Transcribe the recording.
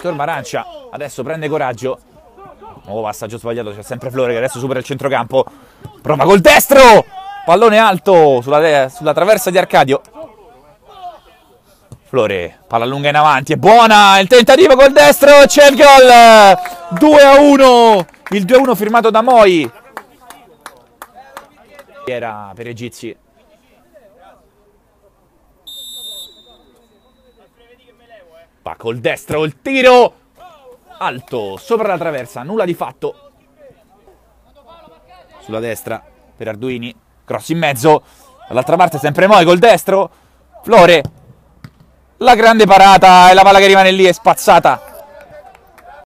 Torma Arancia, adesso prende coraggio. Nuovo passaggio sbagliato, c'è sempre Flore che adesso supera il centrocampo. Prova col destro! Pallone alto sulla, sulla traversa di Arcadio. Flore, palla lunga in avanti, è buona, il tentativo col destro, c'è il gol! 2 a 1, il 2 a 1 firmato da Moi. Era per Egizi. Va col destro, il tiro alto, sopra la traversa, nulla di fatto. Sulla destra per Arduini, cross in mezzo, dall'altra parte sempre Moi col destro. Flore, la grande parata e la palla che rimane lì è spazzata